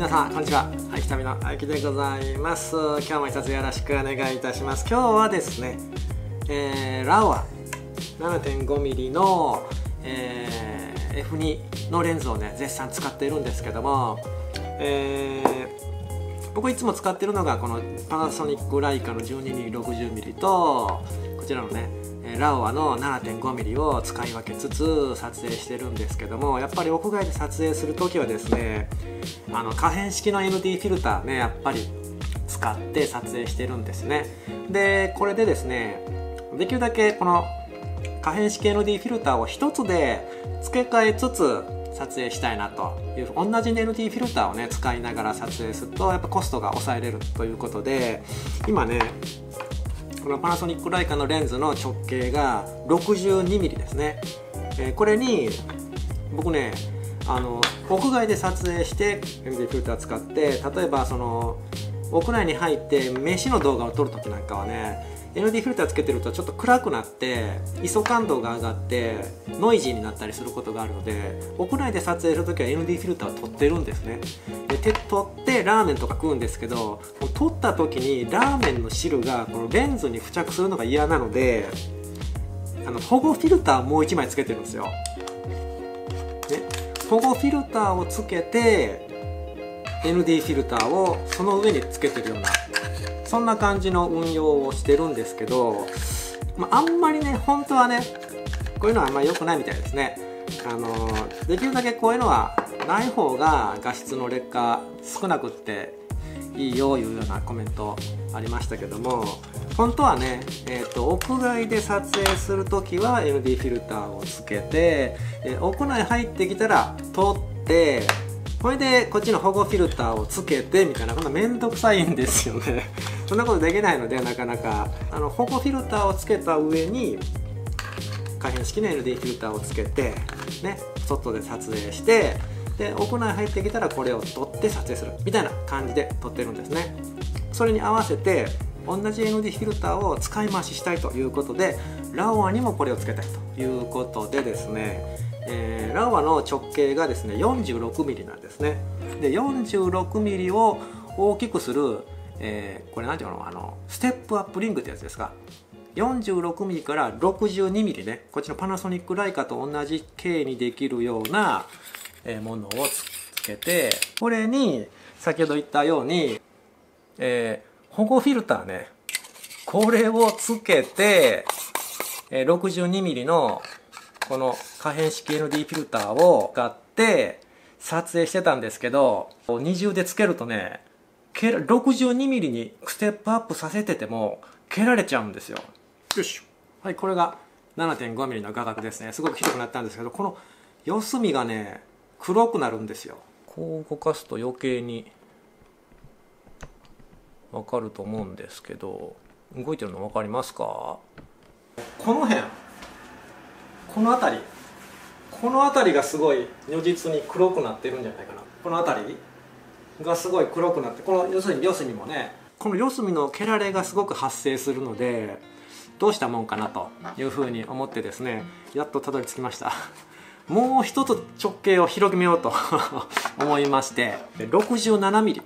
皆さんこんにちは。はい北見のあゆきでございます。今日も一つよろしくお願いいたします。今日はですね、えー、ラオア。7.5mm の、えー、F2 のレンズをね絶賛使っているんですけども、えー、僕いつも使ってるのがこのパナソニックライカの 12mm60mm とこちらのねラオアの 7.5mm を使い分けつつ撮影してるんですけどもやっぱり屋外で撮影する時はですねあの可変式の ND フィルターねやっぱり使って撮影してるんですね。でこれでですねできるだけこの可変式 ND フィルターを1つで付け替えつつ撮影したいなという同じ ND フィルターをね使いながら撮影するとやっぱコストが抑えれるということで今ねこのパナソニックライカのレンズの直径が 62mm ですね、えー、これに僕ねあの屋外で撮影して MD フィルター使って例えばその屋内に入って飯の動画を撮るときなんかはね ND フィルターつけてるとちょっと暗くなって ISO 感度が上がってノイジーになったりすることがあるので屋内で撮影するときは ND フィルターを取ってるんですね。で取ってラーメンとか食うんですけど取った時にラーメンの汁がこのレンズに付着するのが嫌なのであの保護フィルターもう1枚つけてるんですよ、ね、保護フィルターをつけて ND フィルターをその上につけてるようなそんな感じの運用をしてるんですけど、まあ、んまりね本当はねこういうのはあんまり良くないみたいですね。あのできるだけこういうのはない方が画質の劣化少なくっていいよいうようなコメントありましたけども本当はね、えーと、屋外で撮影する時は ND フィルターをつけて、え屋内入ってきたら撮ってこれでこっちの保護フィルターをつけてみたいなこんな面倒くさいんですよね。そんなことできないのでなかなか。あの保護フィルターをつけた上に可変式の ND フィルターをつけてね外で撮影してで屋内入ってきたらこれを撮って撮影するみたいな感じで撮ってるんですね。それに合わせて同じ ND フィルターを使い回ししたいということでラオアにもこれをつけたいということでですね。えー、ラオアの直径がですね 46mm なんですね。で 46mm を大きくする、えー、これ何ていうのあのステップアップリングってやつですか。46mm から 62mm ね。こっちのパナソニックライカと同じ径にできるようなものをつけてこれに先ほど言ったように、えー、保護フィルターね。これをつけて 62mm のこの可変式 ND フィルターを使って撮影してたんですけど二重でつけるとね 62mm にステップアップさせてても蹴られちゃうんですよ。よし。はいこれが 7.5mm の画角ですね。すごく広くなったんですけどこの四隅がね黒くなるんですよ。こう動かすと余計にわかると思うんですけど動いてるの分かりますか？この辺この辺り。この辺りがすごい如実に黒くなってるんじゃないかな。この辺りがすごい黒くなってこの要するに四隅もねこの四隅の蹴られがすごく発生するのでどうしたもんかなというふうに思ってですねやっとたどり着きました。もう一つ直径を広げようと 思いまして 67mm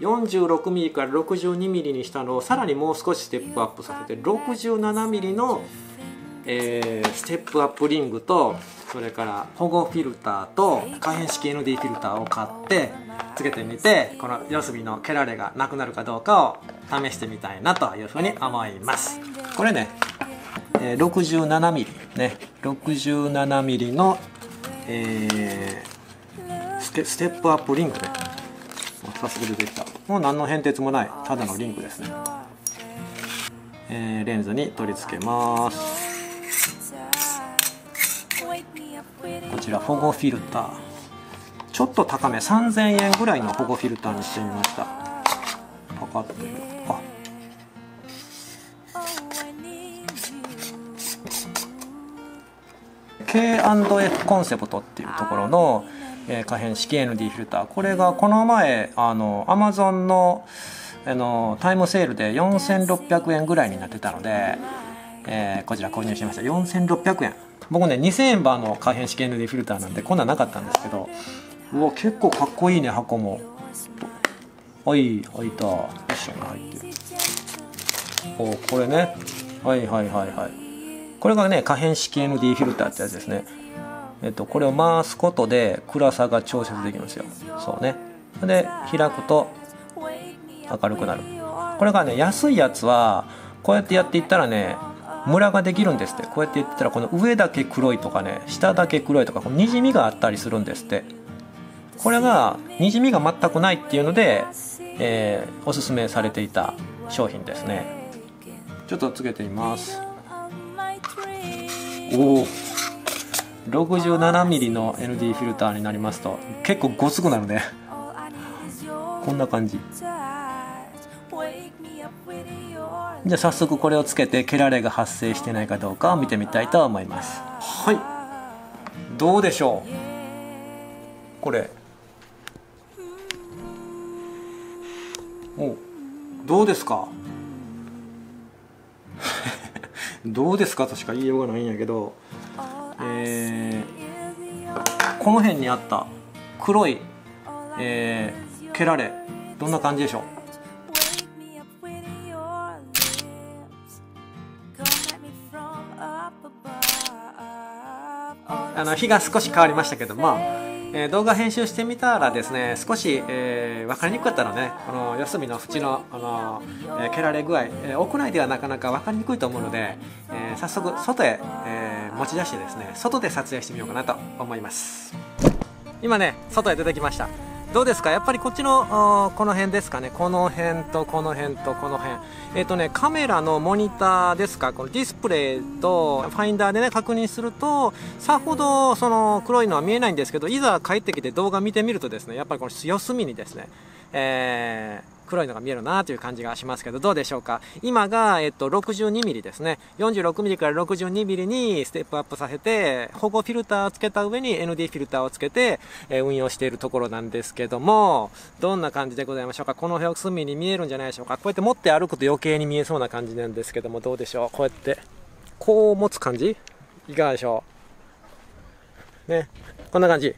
46mm から 62mm にしたのをさらにもう少しステップアップさせて 67mm のえー、ステップアップリングとそれから保護フィルターと可変式 ND フィルターを買ってつけてみてこの四隅の蹴られがなくなるかどうかを試してみたいなというふうに思います。これね、えー、67mm ね 67mm の、えー、ステステップアップリングね。早速出てきた。もう何の変哲もないただのリングですね、えー、レンズに取り付けます。ちら保護フィルター。ちょっと高め3000円ぐらいの保護フィルターにしてみました。パカッと。あ。K&F コンセプトっていうところの、えー、可変式 ND フィルター。これがこの前あの Amazon のあのタイムセールで4600円ぐらいになってたので、えー、こちら購入しました。4600円。僕ね2000円バーの可変式 ND フィルターなんでこんなんなかったんですけどうわ結構かっこいいね箱も。はい開いた。よっしゃ入ってる。おこれね。はいはいはいはい。これがね可変式 ND フィルターってやつですね。えっとこれを回すことで暗さが調節できるんですよ。そうね。で開くと明るくなる。これがね安いやつはこうやってやっていったらねムラができるんですって。こうやって言ってたらこの上だけ黒いとかね下だけ黒いとかこのにじみがあったりするんですって。これがにじみが全くないっていうので、えー、おすすめされていた商品ですね。ちょっとつけてみます。おお 67mm の ND フィルターになりますと結構ごつくなるね。こんな感じ。じゃあ早速これをつけてけられが発生してないかどうかを見てみたいと思います。はい。どうでしょう？これ。おどうですか？どうですか？としか言いようがないんやけど。えー、この辺にあった黒い、えー、けられどんな感じでしょう？あの日が少し変わりましたけども、えー、動画編集してみたらですね少し、えー、分かりにくかったのねこの四隅の縁のあの、えー、蹴られ具合、えー、屋内ではなかなか分かりにくいと思うので、えー、早速外へ、えー、持ち出してですね外で撮影してみようかなと思います。今ね外へ出てきました。どうですか？やっぱりこっちのこの辺ですかね？この辺とこの辺とこの辺。えっ、ー、とねカメラのモニターですか？このディスプレイとファインダーでね確認するとさほどその黒いのは見えないんですけどいざ帰ってきて動画見てみるとですねやっぱりこの四隅にですねえー黒いのが見えるなという感じがしますけど、どうでしょうか？今が、えっと、62mm ですね。46mm から 62mm にステップアップさせて、保護フィルターをつけた上に ND フィルターをつけて、えー、運用しているところなんですけども、どんな感じでございましょうか？この表隅に見えるんじゃないでしょうか？こうやって持って歩くと余計に見えそうな感じなんですけども、どうでしょう？こうやって、こう持つ感じ？いかがでしょう？ね。こんな感じ。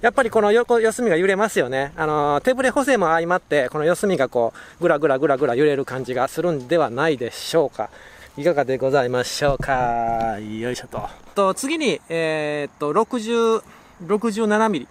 やっぱりこの横、四隅が揺れますよね。あの、手ぶれ補正も相まって、この四隅がこう、ぐらぐらぐらぐら揺れる感じがするんではないでしょうか。いかがでございましょうか。よいしょと。と、次に、えー、っと、60、67ミリ。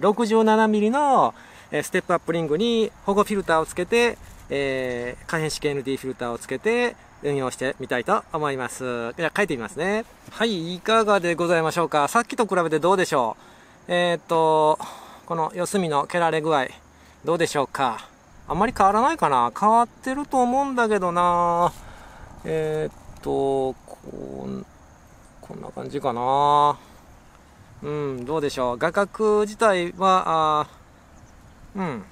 67ミリの、えステップアップリングに保護フィルターをつけて、えー、可変式 ND フィルターをつけて、運用してみたいと思います。じゃあ書いてみますね。はい、いかがでございましょうか。さっきと比べてどうでしょう？えー、っと、この四隅の蹴られ具合、どうでしょうか？あんまり変わらないかな？変わってると思うんだけどなえー、っと、こん、こんな感じかなうん、どうでしょう？画角自体は、あうん、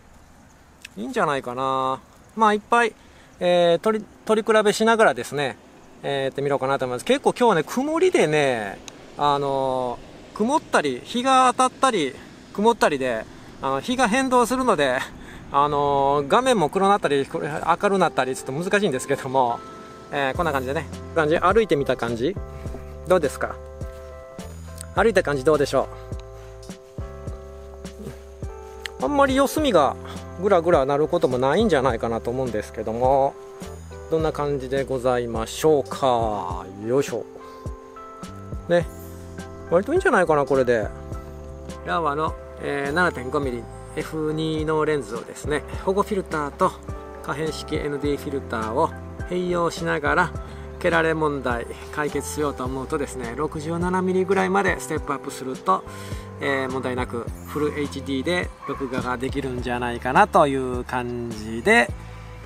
いいんじゃないかなまあ、いっぱい、えー、取り、取り比べしながらですね、えー、やってみようかなと思います。結構今日はね、曇りでね、あのー曇ったり、日が当たったり、曇ったりで、あの日が変動するので、あのー、画面も黒なったり、明るなったり、ちょっと難しいんですけども、えー、こんな感じでね、感じ、歩いてみた感じ、どうですか？歩いた感じどうでしょう？あんまり四隅がぐらぐらなることもないんじゃないかなと思うんですけども、どんな感じでございましょうか？よいしょ。ね。割といいんじゃないかなこれで。ラワの、えー、7.5mm F2 のレンズをですね保護フィルターと可変式 ND フィルターを併用しながら蹴られ問題解決しようと思うとですね 67mm ぐらいまでステップアップすると、えー、問題なくフル HD で録画ができるんじゃないかなという感じで、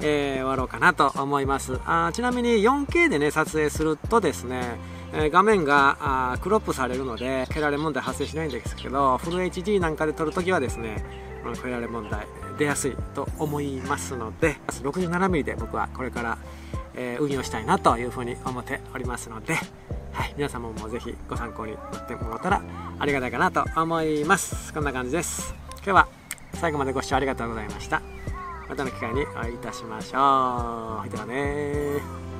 えー、終わろうかなと思います。あちなみに 4K でね撮影するとですねえ画面がクロップされるので蹴られ問題発生しないんですけどフル HD なんかで撮るときはですねこの蹴られ問題出やすいと思いますので 67mm で僕はこれから、え、運用したいなというふうに思っておりますので、はい、皆様もぜひご参考になってもらったらありがたいかなと思います。こんな感じです。今日は最後までご視聴ありがとうございました。またの機会にお会いいたしましょう。ではね